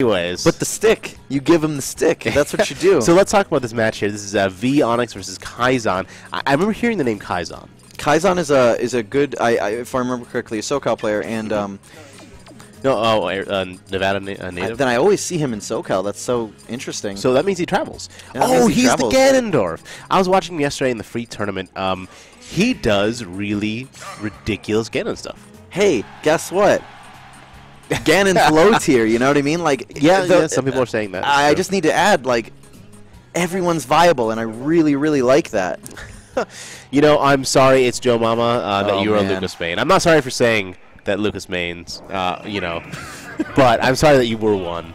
Anyways, But the stick, you give him the stick. That's what you do. so let's talk about this match here. This is uh, V Onyx versus Kyzon. I, I remember hearing the name Kyzon. Kyzon is a is a good, I, I if I remember correctly, a SoCal player, and um, No, oh, uh, Nevada na- uh, I, native. then I always see him in SoCal. That's so interesting. so that means he travels. Yeah, oh, he he's travels. the Ganondorf. I was watching him yesterday in the free tournament. Um, he does really ridiculous Ganon stuff. hey, guess what? Ganon's low tier. You know what I mean? Like, Yeah, the- yeah, some people are saying that. I, I just need to add like everyone's viable, and I really, really like that. You know, I'm sorry, it's Joe Mama uh, that Oh, you are man. Lucas main. I'm not sorry for saying that Lucas main's, uh, you know, but I'm sorry that you were one.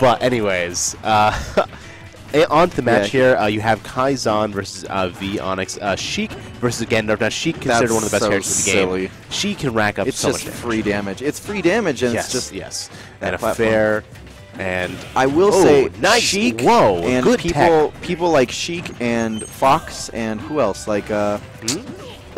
But anyways, uh, eh, on to the match Yeah. here. Uh, you have Kai Kyzon versus uh, Veeonix. Uh, Sheik versus Ganondorf. Now, Sheik considered That's one of the best so characters in the silly. game. She can rack up It's so just much free damage. It's free damage, and yes, it's just. yes, and a platform. fair and I will Oh, say, nice. Sheik Whoa, and good people, people like Sheik and Fox and who else? Like, uh, Hmm?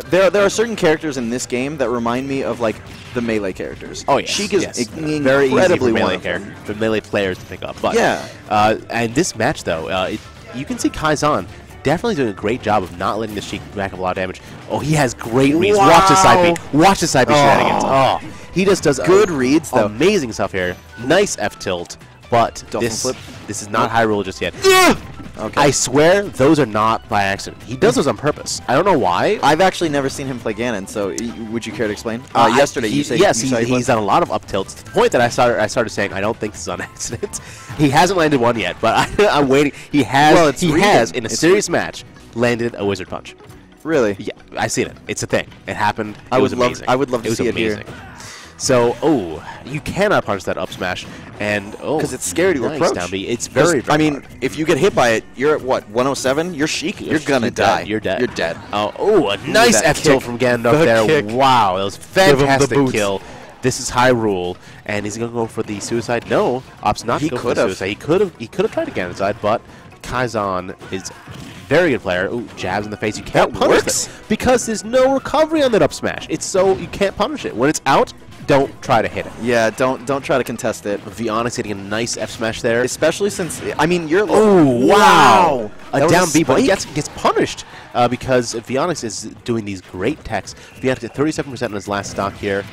there, there are certain characters in this game that remind me of like the melee characters. Oh yes, Sheik is yes. i- very easy for incredibly one melee character, for melee players to pick up. But Yeah. uh, and this match though, uh, it, you can see Kyzon definitely doing a great job of not letting the Sheik rack up a lot of damage. Oh, he has great reads. Watch the side B. Watch the side B Oh. shenanigans. Oh, he just does Good a- reads, though. Amazing stuff here. Nice F tilt, but Dolphin this flip. this is not Hyrule just yet. Okay. I swear those are not by accident. He does those on purpose. I don't know why. I've actually never seen him play Ganon, so would you care to explain? Uh, Uh, yesterday, he- you said yes, you he, he's done a lot of up tilts to the point that I started I started saying I don't think this is on accident. he hasn't landed one yet, but I, I'm waiting. He has. Well, he reading. has in a It's serious match landed a wizard punch. really. Yeah, I seen it. It's a thing. It happened. I it would love- I would love to it was see it here. So, oh, you cannot punch that up smash, and oh, Because it's scary to nice approach. down B. It's very. very I mean, hard. if you get hit by it, you're at what 107. You're Sheik. You're, gonna dead. die. You're dead. You're dead. Oh, oh a nice F kick. from Ganondorf The there. kick. Wow, that was Give him the fantastic kill. This is Hyrule, and he's gonna go for the suicide? No, opts not He to go for the suicide. He could have. He could have tried to get inside, but Kyzon is very good player. Ooh, jabs in the face. You can't That punish works? it because there's no recovery on that up smash. It's so you can't punish it when it's out. Don't try to hit it. Yeah. Don't don't try to contest it. Veeonix hitting a nice F smash there. Especially since I mean you're. Oh wow! That A was down B, but he gets gets punished uh, because Veeonix is doing these great techs. Veeonix at 37% on his last stock here.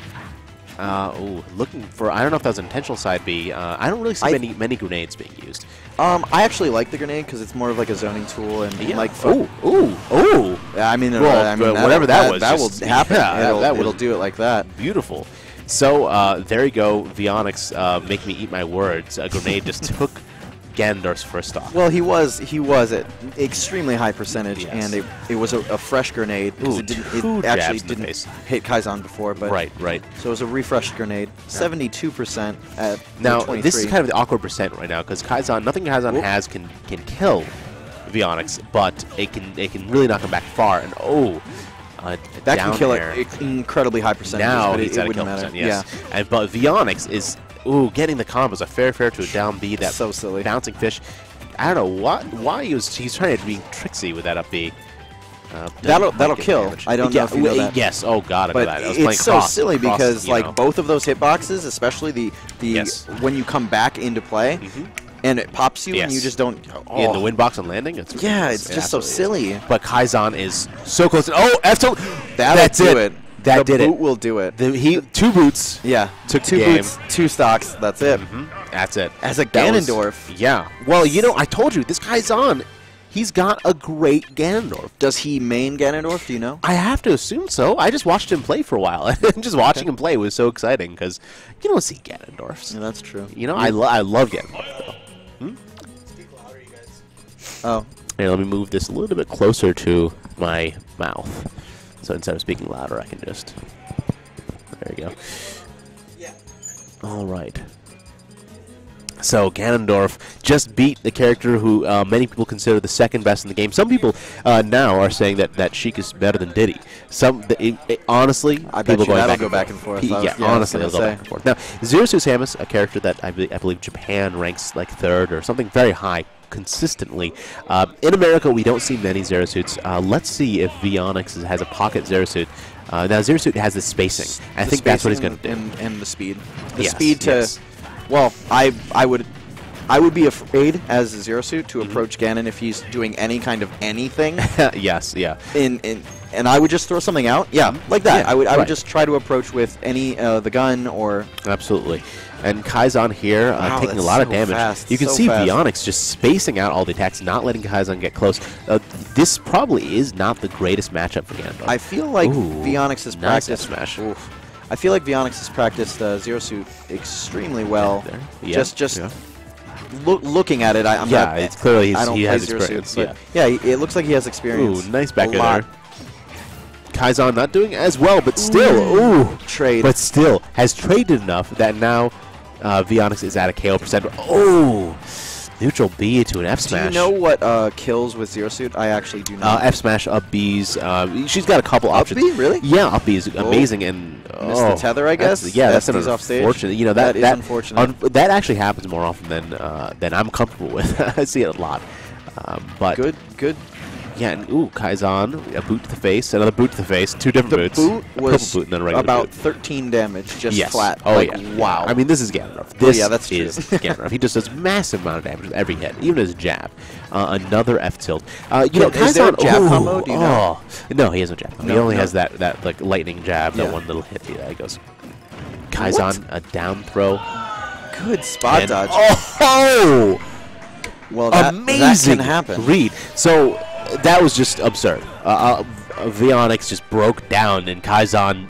Uh, ooh, looking for I don't know if that was an intentional side B. Uh, I don't really see I- many many grenades being used. Um, I actually like the grenade because it's more of like a zoning tool and like. ooh, ooh, ooh, Yeah, I mean, uh, Well, I mean but whatever that that, was, that just- will happen. yeah, that- it'll, that was- it'll do it like that. beautiful. So uh, there you go, Veeonix. Uh, make me eat my words. A grenade just took Ganondorf's first stock. Well, he was he was at extremely high percentage, Yes. and it, it was a, a fresh grenade because it, didn't, it actually didn't face. hit Kyzon before, but right, right. So it was a refreshed grenade, seventy-two percent at Now, this is kind of the awkward percent right now because Kyzon, nothing Kyzon Whoop. has can can kill Veeonix, but it can it can really knock him back far. And oh, uh, that can kill air. it incredibly high percentage. Now but it, he's it at a wouldn't kill matter. percent, yes. And but Veeonix is ooh getting the combos a fair fair to a down B that So silly. bouncing fish. I don't know what why he was he's trying to be tricksy with that up B. Uh, That'll- that'll kill. damage. I don't know if you know that. Yes. Oh God, I But. I was it's so cross- silly because like know. both of those hitboxes, especially the the Yes. when you come back into play Mhm. And it pops you and you just don't. Oh. in the wind box and landing. It's Yeah, ridiculous. it's It just so is. silly. But Kyzon is so close. To, oh, F tilt. That'll That's do it. it. That the did boot it. will do it. The, he two boots. yeah, took two game. boots, two stocks. That's it. Mhm. That's it. As a That was- Ganondorf, yeah. Well, you know, I told you this Kyzon. He's got a great Ganondorf. does he main Ganondorf? Do you know? I have to assume so. I just watched him play for a while, and just watching him play was so exciting because you don't see Ganondorfs. Yeah, that's true. You know, I, lo- I love Ganondorf though. Oh, Here, let me move this a little bit closer to my mouth. So instead of speaking louder, I can just. There you go. Yeah. All right. So Ganondorf just beat the character who uh, many people consider the second best in the game. Some people uh, now are saying that that Sheik is better than Diddy. Some, it, it- honestly, I bet people you going that'll back go and back and forth. He- was- yeah, yeah, honestly, they'll go say. back and forth. Now, Zero Suit Samus, a character that I, be- I believe Japan ranks like third or something very high consistently. Uh, in America, we don't see many Zero Suits. Uh, let's see if Veeonix has a pocket Zero Suit. Uh, now, Zero Suit has the spacing. I the think that's what he's going to do. And, and the speed. The Yes, speed to yes. Well, I I would I would be afraid as a zero suit to Mhm. approach Ganon if he's doing any kind of anything. yes, yeah. in, in and I would just throw something out. Yeah, like that. Yeah, I would I right. would just try to approach with any uh, the gun or Absolutely. And Kyzon here uh, Wow, taking a lot of damage. fast, You can so see fast. Veeonix just spacing out all the attacks, not letting Kyzon get close. Uh, this probably is not the greatest matchup for Ganondorf. I feel like Ooh, Veeonix has nice practiced. smash. Oof. I feel like Veeonix has practiced uh, Zero Suit extremely well. Yeah, Just just yeah. loo- looking at it, I, I'm Yeah, not. it's clearly he's- I don't he play has Zero experience, Suit, yeah, he- it looks like he has experience. Ooh, nice back a air lot. there. Kyzon not doing as well, but still, ooh, Trade. but still has traded enough that now uh, Veeonix is at a KO percent. Oh, neutral B to an F smash. Do you know what uh, kills with Zero Suit? I actually do Uh, not. F smash, up B's. Uh, she's got a couple Up options. B? Really? Yeah, up B is amazing and Missed oh, the tether, I that's- guess? yeah, that's SD's off stage? unfortunate. You know that That is that unfortunate. un- that actually happens more often than uh, than I'm comfortable with. I see it a lot. Um, but good, good. Yeah, and ooh, Kyzon, a boot to the face, another boot to the face, two different The boots. boot was boot and then about boot. 13 damage, just yes. flat. Oh like, yeah. Wow. I mean, this is Ganondorf. This yeah, that's is Ganondorf. He just does massive amount of damage with every hit, even his jab. Uh, another F tilt. Uh, you know, there a Kyzon- jab ooh, combo? Do you know? oh. No, he has no jab. combo. he only no. has that that like lightning jab, that one little hit. Yeah, he goes. Kyzon, a down throw. good spot and- dodge. Oh, well, that, amazing that can happen. read. So that was just absurd. Uh, uh, Veeonix just broke down, and Kyzon